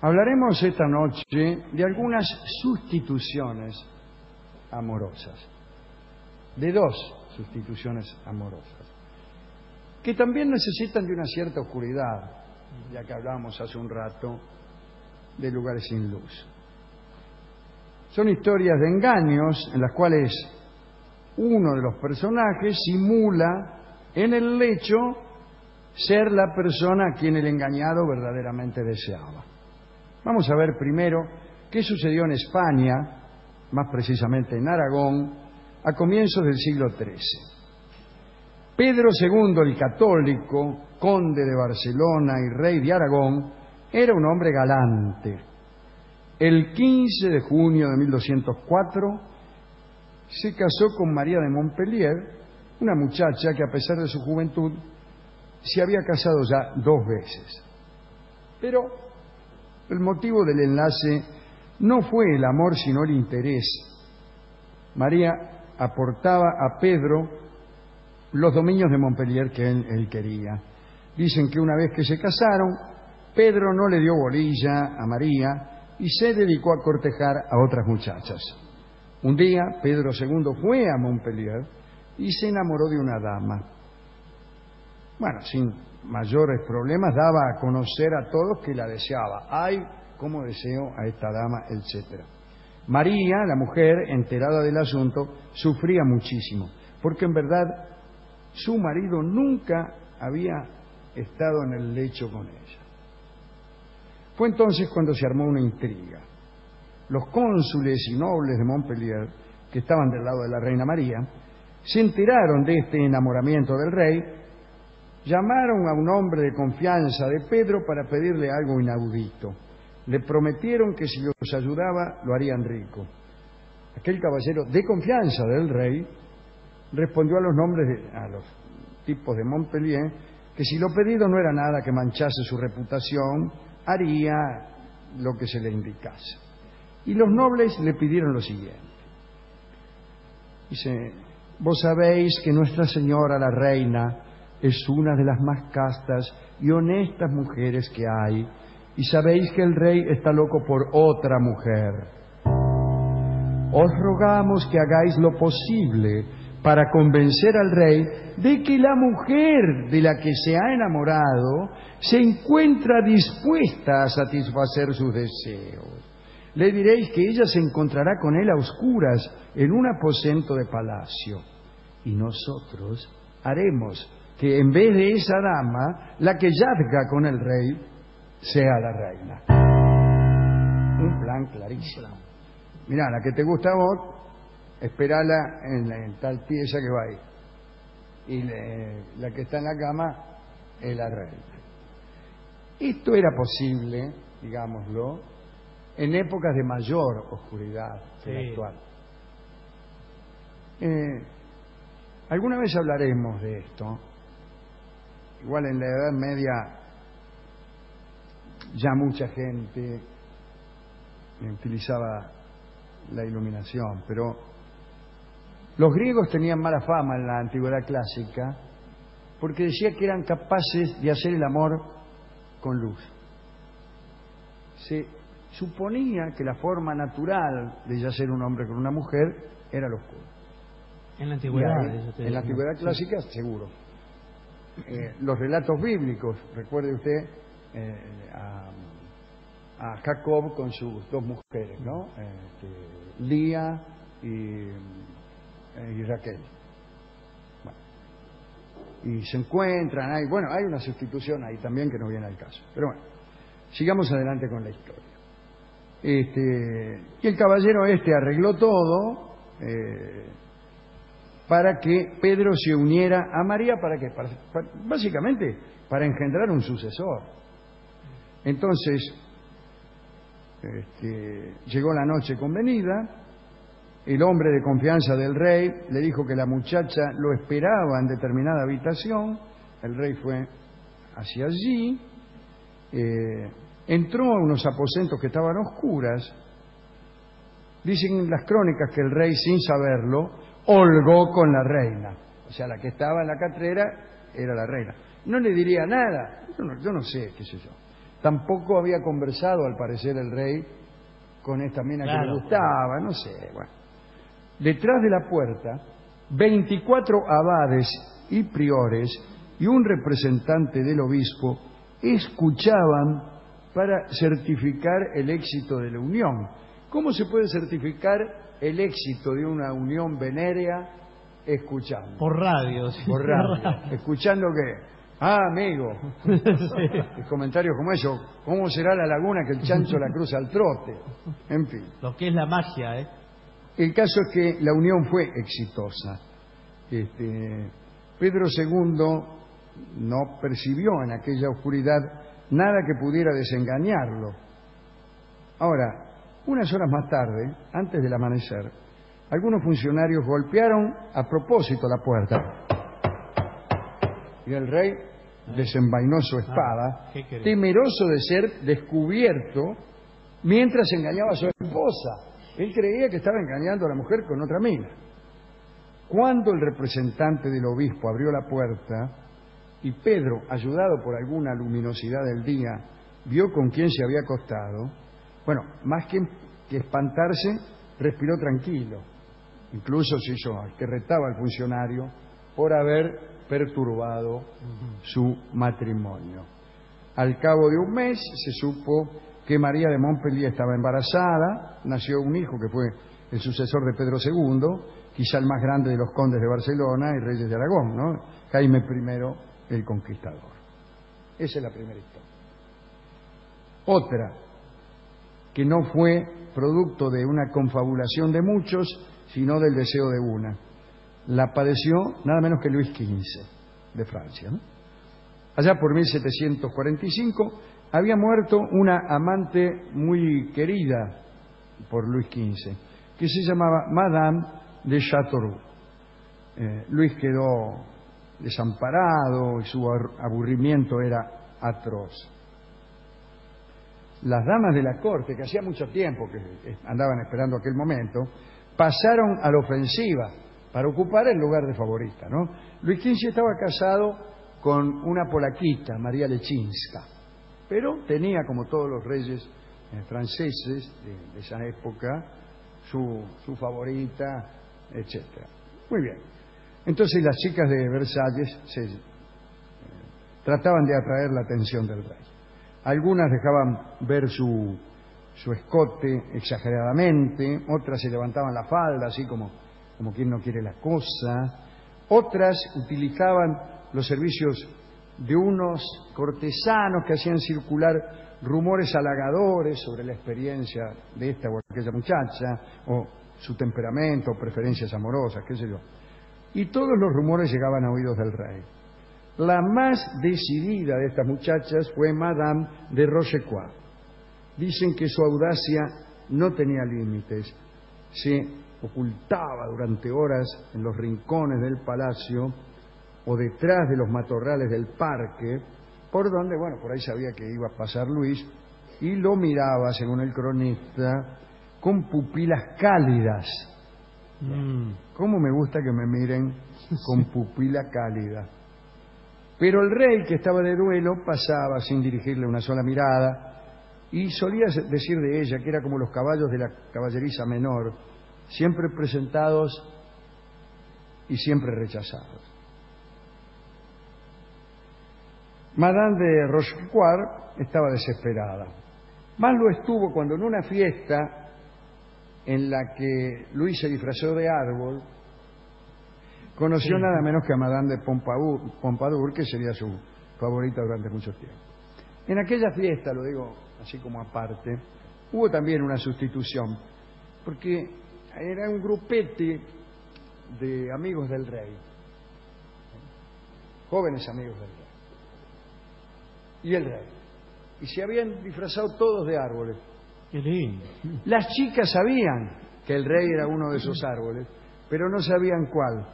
Hablaremos esta noche de algunas sustituciones amorosas, de dos sustituciones amorosas, que también necesitan de una cierta oscuridad, ya que hablábamos hace un rato de lugares sin luz. Son historias de engaños en las cuales uno de los personajes simula en el lecho ser la persona a quien el engañado verdaderamente deseaba. Vamos a ver primero qué sucedió en España, más precisamente en Aragón, a comienzos del siglo XIII. Pedro II el Católico, conde de Barcelona y rey de Aragón, era un hombre galante. El 15 de junio de 1204 se casó con María de Montpellier, una muchacha que a pesar de su juventud se había casado ya dos veces. Pero el motivo del enlace no fue el amor, sino el interés. María aportaba a Pedro los dominios de Montpellier que él, quería. Dicen que una vez que se casaron, Pedro no le dio bolilla a María y se dedicó a cortejar a otras muchachas. Un día Pedro II fue a Montpellier y se enamoró de una dama. Bueno, sin mayores problemas, daba a conocer a todos que la deseaba. Ay, cómo deseo a esta dama, etc. María, la mujer, enterada del asunto, sufría muchísimo, porque en verdad su marido nunca había estado en el lecho con ella. Fue entonces cuando se armó una intriga. Los cónsules y nobles de Montpellier, que estaban del lado de la reina María, se enteraron de este enamoramiento del rey llamaron a un hombre de confianza de Pedro para pedirle algo inaudito. Le prometieron que si los ayudaba lo harían rico. Aquel caballero de confianza del rey respondió a los nombres de, a los tipos de Montpellier que si lo pedido no era nada que manchase su reputación, haría lo que se le indicase. Y los nobles le pidieron lo siguiente. Dice, vos sabéis que Nuestra Señora la Reina es una de las más castas y honestas mujeres que hay, y sabéis que el rey está loco por otra mujer. Os rogamos que hagáis lo posible para convencer al rey de que la mujer de la que se ha enamorado se encuentra dispuesta a satisfacer sus deseos. Le diréis que ella se encontrará con él a oscuras en un aposento de palacio, y nosotros haremos que en vez de esa dama, la que yazga con el rey sea la reina. Un plan clarísimo. Mirá, la que te gusta a vos, esperala en, tal pieza que va ahí. Y la que está en la cama es la reina. Esto era posible, digámoslo, en épocas de mayor oscuridad que la actual. Eh, alguna vez hablaremos de esto, Igual en la Edad Media ya mucha gente utilizaba la iluminación, pero los griegos tenían mala fama en la antigüedad clásica porque decía que eran capaces de hacer el amor con luz. Se suponía que la forma natural de ya ser un hombre con una mujer era el oscuro. En la antigüedad. en la antigüedad clásica, seguro. Eh, los relatos bíblicos. Recuerde usted eh, a, Jacob con sus dos mujeres, ¿no? Este, Lía y, eh, Raquel. y se encuentran, hay, bueno, hay una sustitución ahí también que no viene al caso. Pero bueno, sigamos adelante con la historia. Este, y el caballero este arregló todo, para que Pedro se uniera a María, ¿para qué? básicamente para engendrar un sucesor. Entonces, este, llegó la noche convenida, el hombre de confianza del rey le dijo que la muchacha lo esperaba en determinada habitación, el rey fue hacia allí, eh, entró a unos aposentos que estaban oscuras, dicen las crónicas que el rey sin saberlo holgó con la reina. O sea, la que estaba en la catrera era la reina. No le diría nada, yo no, sé, qué sé yo. Tampoco había conversado, al parecer, el rey con esta mina que le gustaba, no sé, bueno. Detrás de la puerta, 24 abades y priores y un representante del obispo escuchaban para certificar el éxito de la unión. ¿Cómo se puede certificar el éxito de una unión venérea escuchando? Por radio. sí. Por radio. Escuchando que, ah, amigo, y comentarios como eso, ¿cómo será la laguna que el chancho la cruza al trote? En fin. Lo que es la magia, ¿eh? El caso es que la unión fue exitosa. Este, Pedro II no percibió en aquella oscuridad nada que pudiera desengañarlo. Ahora, unas horas más tarde, antes del amanecer, algunos funcionarios golpearon a propósito la puerta. Y el rey desenvainó su espada, ¿qué querés? temeroso de ser descubierto mientras engañaba a su esposa. Él creía que estaba engañando a la mujer con otra mina. Cuando el representante del obispo abrió la puerta y Pedro, ayudado por alguna luminosidad del día, vio con quién se había acostado, bueno, más que, que espantarse, respiró tranquilo. Incluso se hizo que retaba al funcionario por haber perturbado su matrimonio. Al cabo de un mes se supo que María de Montpellier estaba embarazada, nació un hijo que fue el sucesor de Pedro II, quizá el más grande de los condes de Barcelona y reyes de Aragón, ¿no? Jaime I el Conquistador. Esa es la primera historia. Otra, que no fue producto de una confabulación de muchos, sino del deseo de una. La padeció nada menos que Luis XV de Francia. Allá por 1745 había muerto una amante muy querida por Luis XV, que se llamaba Madame de Chateauroux. Eh, Luis quedó desamparado y su aburrimiento era atroz. Las damas de la corte, que hacía mucho tiempo que andaban esperando aquel momento, pasaron a la ofensiva para ocupar el lugar de favorita. ¿no? Luis XV estaba casado con una polaquita, María Lechinska, pero tenía, como todos los reyes eh, franceses de, de esa época, su, su favorita, etc. Muy bien. Entonces las chicas de Versalles se, eh, trataban de atraer la atención del rey. Algunas dejaban ver su, su escote exageradamente, otras se levantaban la falda, así como, como quien no quiere la cosa, otras utilizaban los servicios de unos cortesanos que hacían circular rumores halagadores sobre la experiencia de esta o aquella muchacha, o su temperamento, o preferencias amorosas, qué sé yo. Y todos los rumores llegaban a oídos del rey. La más decidida de estas muchachas fue Madame de Rochefort. Dicen que su audacia no tenía límites. Se ocultaba durante horas en los rincones del palacio o detrás de los matorrales del parque, por donde, bueno, por ahí sabía que iba a pasar Luis, y lo miraba, según el cronista, con pupilas cálidas. Mm. ¿Cómo me gusta que me miren con pupila cálida? Pero el rey, que estaba de duelo, pasaba sin dirigirle una sola mirada y solía decir de ella que era como los caballos de la caballeriza menor, siempre presentados y siempre rechazados. Madame de Rochefort estaba desesperada. Más lo estuvo cuando en una fiesta en la que Luis se disfrazó de árbol, conoció Sí. nada menos que a Madame de Pompadour, Pompadour, que sería su favorita durante mucho tiempo. En aquella fiesta, lo digo así como aparte, hubo también una sustitución, porque era un grupete de amigos del rey, jóvenes amigos del rey, y el rey. Y se habían disfrazado todos de árboles. Qué lindo. Las chicas sabían que el rey era uno de esos árboles, pero no sabían cuál.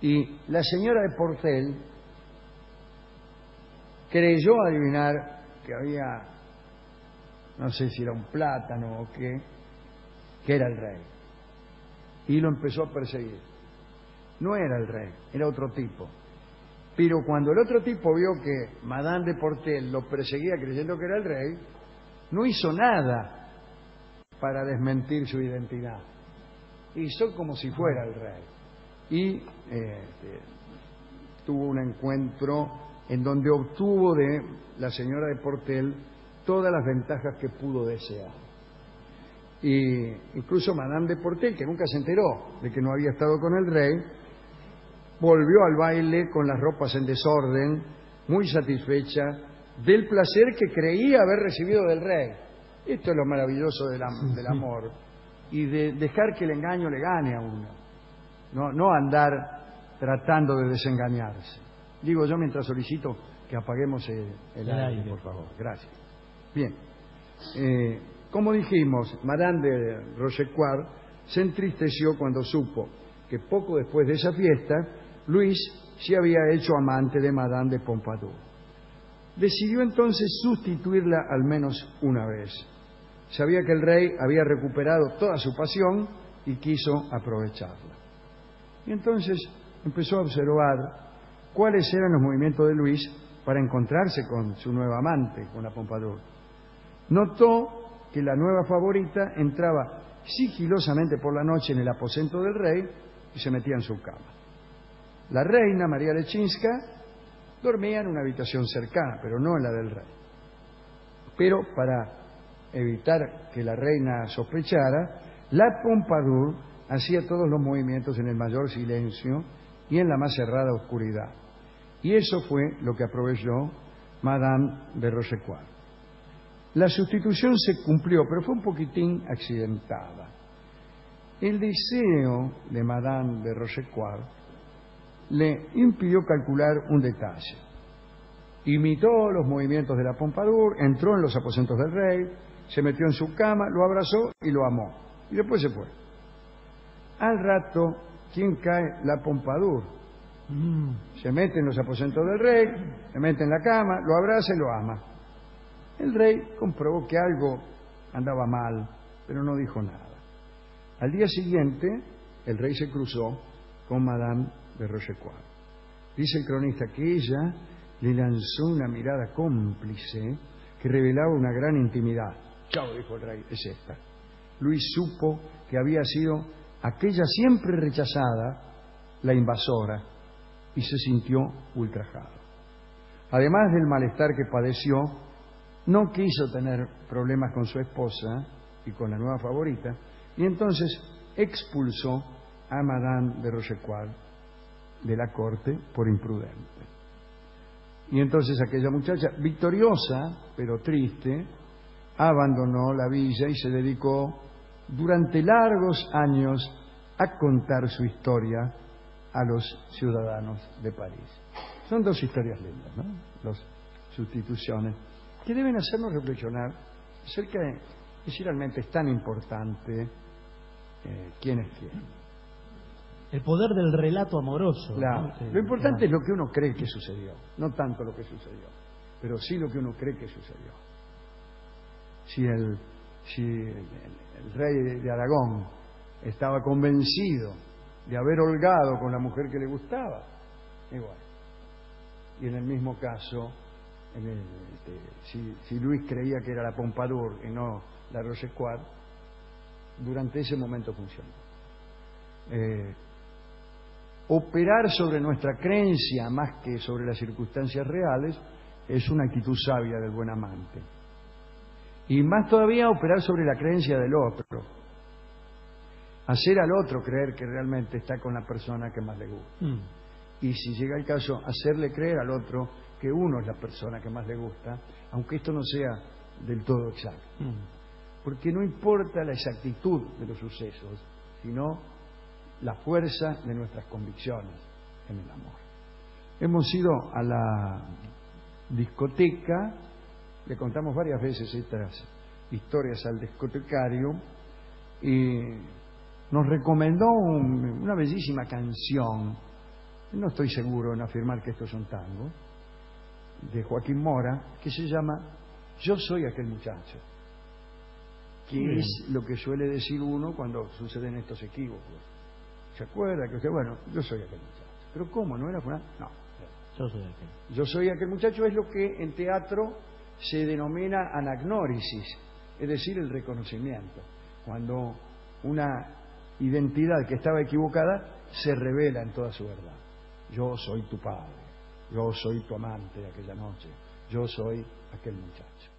Y la señora de Porcel creyó adivinar que había, no sé si era un plátano o qué, que era el rey. Y lo empezó a perseguir. No era el rey, era otro tipo. Pero cuando el otro tipo vio que Madame de Portel lo perseguía creyendo que era el rey, no hizo nada para desmentir su identidad. Hizo como si fuera el rey. Y eh, tuvo un encuentro en donde obtuvo de la señora de Portel todas las ventajas que pudo desear. Y incluso Madame de Portel, que nunca se enteró de que no había estado con el rey, volvió al baile con las ropas en desorden, muy satisfecha del placer que creía haber recibido del rey. Esto es lo maravilloso del, am- del amor y de dejar que el engaño le gane a uno, no, no andar tratando de desengañarse. Digo yo mientras solicito que apaguemos el, el El aire, aire. por favor. Gracias. Bien. Eh, como dijimos, Madame de Rochechouart se entristeció cuando supo que poco después de esa fiesta, Luis se había hecho amante de Madame de Pompadour. Decidió entonces sustituirla al menos una vez. Sabía que el rey había recuperado toda su pasión y quiso aprovecharla. Y entonces empezó a observar cuáles eran los movimientos de Luis para encontrarse con su nueva amante, con la Pompadour. Notó que la nueva favorita entraba sigilosamente por la noche en el aposento del rey y se metía en su cama. La reina María Lechinska dormía en una habitación cercana, pero no en la del rey. Pero para evitar que la reina sospechara, la Pompadour hacía todos los movimientos en el mayor silencio y en la más cerrada oscuridad. Y eso fue lo que aprovechó Madame de Rochechouart. La sustitución se cumplió, pero fue un poquitín accidentada. El deseo de Madame de Rochechouart le impidió calcular un detalle. Imitó los movimientos de la Pompadour, entró en los aposentos del rey, se metió en su cama, lo abrazó y lo amó. Y después se fue. Al rato, ¿quién cae? La Pompadour. Mm. Se mete en los aposentos del rey, se mete en la cama, lo abraza y lo ama. El rey comprobó que algo andaba mal, pero no dijo nada. Al día siguiente, el rey se cruzó con Madame de Rochechouart. Dice el cronista que ella le lanzó una mirada cómplice que revelaba una gran intimidad. Chao, dijo el rey, es esta. Luis supo que había sido aquella siempre rechazada, la invasora, y se sintió ultrajado. Además del malestar que padeció, no quiso tener problemas con su esposa y con la nueva favorita, y entonces expulsó a Madame de Rochechouart de la corte por imprudente. Y entonces aquella muchacha, victoriosa pero triste, abandonó la villa y se dedicó durante largos años a contar su historia a los ciudadanos de París. Son dos historias lindas, ¿no? Las sustituciones, que deben hacernos reflexionar acerca de si realmente es tan importante eh, quién es quién. El poder del relato amoroso. Claro. ¿no? Que- Lo importante es lo que uno cree que sucedió, no tanto lo que sucedió, pero sí lo que uno cree que sucedió. Si el, si el, rey de, Aragón estaba convencido de haber holgado con la mujer que le gustaba, igual. Y en el mismo caso, este, si, Luis creía que era la Pompadour y no la Rochechouart, durante ese momento funcionó. Eh, operar sobre nuestra creencia más que sobre las circunstancias reales es una actitud sabia del buen amante. Y más todavía operar sobre la creencia del otro. Hacer al otro creer que realmente está con la persona que más le gusta. Mm. Y si llega el caso, hacerle creer al otro que uno es la persona que más le gusta, aunque esto no sea del todo exacto. Mm. Porque no importa la exactitud de los sucesos, sino la fuerza de nuestras convicciones en el amor. Hemos ido a la discoteca, le contamos varias veces estas historias al discotecario y nos recomendó un- una bellísima canción, no estoy seguro en afirmar que esto es un tango, de Joaquín Mora, que se llama Yo soy aquel muchacho que es lo que suele decir uno cuando suceden estos equívocos. ¿Se acuerda que usted, bueno, yo soy aquel muchacho? ¿Pero cómo? ¿No era fulano? No, Yo soy aquel. Yo soy aquel muchacho es lo que en teatro se denomina anagnórisis, es decir, el reconocimiento. Cuando una identidad que estaba equivocada se revela en toda su verdad. Yo soy tu padre, yo soy tu amante de aquella noche, yo soy aquel muchacho.